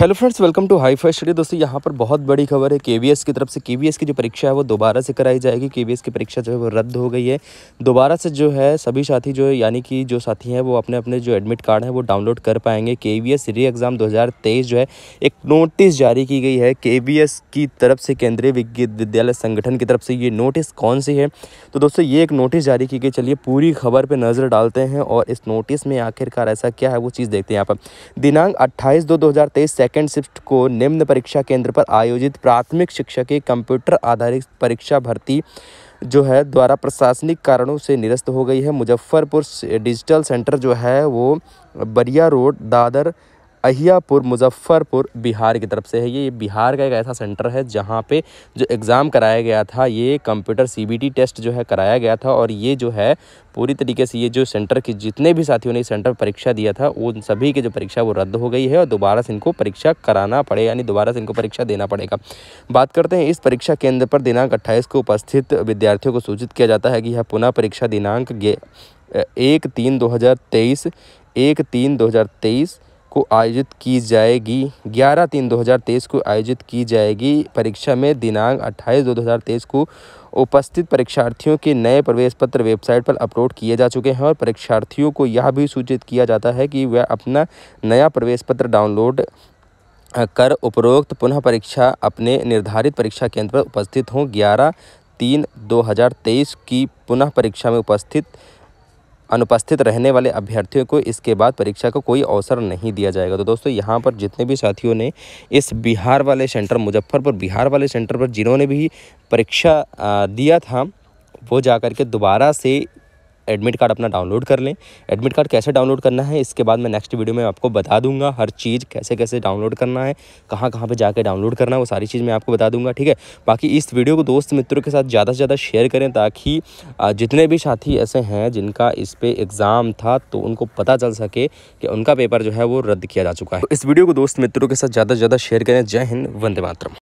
Hello friends welcome to hi fi study दोस्तों, यहाँ पर बहुत बड़ी खबर है। केवीएस की तरफ़ से केवीएस की जो परीक्षा है, वो दोबारा से कराई जाएगी। केवीएस की परीक्षा जो है, वो रद्द हो गई है। दोबारा से जो है, सभी साथी जो है, यानी कि जो साथी हैं, वो अपने अपने जो एडमिट कार्ड हैं, वो डाउनलोड कर पाएँगे। के री एग्ज़ाम दो हज़ार तेईस जो है, एक नोटिस जारी की गई है के की तरफ़ से, केंद्रीय विद्यालय संगठन की तरफ़ से। ये नोटिस कौन सी है? तो दोस्तों, ये एक नोटिस जारी की गई। चलिए, पूरी खबर पर नज़र डालते हैं और इस नोटिस में आखिरकार ऐसा क्या है, वो चीज़ देखते हैं यहाँ पर। दिनांक अट्ठाईस दो दो सेकेंड शिफ्ट को निम्न परीक्षा केंद्र पर आयोजित प्राथमिक शिक्षा के कंप्यूटर आधारित परीक्षा भर्ती जो है द्वारा प्रशासनिक कारणों से निरस्त हो गई है। मुजफ्फरपुर डिजिटल सेंटर जो है वो, बरिया रोड, दादर अहियापुर, मुजफ्फ़रपुर, बिहार की तरफ़ से है ये। बिहार का एक ऐसा सेंटर है जहाँ पे जो एग्ज़ाम कराया गया था, ये कंप्यूटर सीबीटी टेस्ट जो है कराया गया था और ये जो है पूरी तरीके से ये जो सेंटर के जितने भी साथियों ने सेंटर परीक्षा दिया था, उन सभी की जो परीक्षा वो रद्द हो गई है और दोबारा से इनको परीक्षा कराना पड़े, यानी दोबारा से इनको परीक्षा देना पड़ेगा। बात करते हैं इस परीक्षा केंद्र पर दिनांक अट्ठाईस को उपस्थित विद्यार्थियों को सूचित किया जाता है कि यह पुनः परीक्षा दिनांक एक तीन दो हज़ार तेईस, एक तीन दो हज़ार तेईस को आयोजित की जाएगी। ग्यारह तीन दो हज़ार तेईस को आयोजित की जाएगी परीक्षा में दिनांक अट्ठाईस दो हज़ार तेईस को उपस्थित परीक्षार्थियों के नए प्रवेश पत्र वेबसाइट पर अपलोड किए जा चुके हैं और परीक्षार्थियों को यह भी सूचित किया जाता है कि वह अपना नया प्रवेश पत्र डाउनलोड कर उपरोक्त पुनः परीक्षा अपने निर्धारित परीक्षा केंद्र पर उपस्थित हों। ग्यारह तीन दो हज़ार तेईस की पुनः परीक्षा में उपस्थित अनुपस्थित रहने वाले अभ्यर्थियों को इसके बाद परीक्षा का कोई अवसर नहीं दिया जाएगा। तो दोस्तों, यहाँ पर जितने भी साथियों ने इस बिहार वाले सेंटर, मुजफ्फरपुर बिहार वाले सेंटर पर जिन्होंने भी परीक्षा दिया था, वो जा कर के दोबारा से एडमिट कार्ड अपना डाउनलोड कर लें। एडमिट कार्ड कैसे डाउनलोड करना है, इसके बाद मैं नेक्स्ट वीडियो में आपको बता दूँगा हर चीज़ कैसे कैसे डाउनलोड करना है, कहाँ कहाँ पर जाकर डाउनलोड करना है, वो सारी चीज़ मैं आपको बता दूँगा, ठीक है? बाकी इस वीडियो को दोस्त मित्रों के साथ ज़्यादा से ज़्यादा शेयर करें ताकि जितने भी साथी ऐसे हैं जिनका इस पर एग्ज़ाम था तो उनको पता चल सके कि उनका पेपर जो है वो रद्द किया जा चुका है। तो इस वीडियो को दोस्त मित्रों के साथ ज़्यादा से ज़्यादा शेयर करें। जय हिंद, वंदे मातरम।